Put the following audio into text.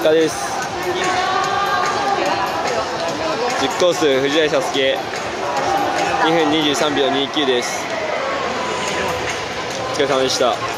果です。実行数藤井サス2分23秒29です。お疲れ様でした。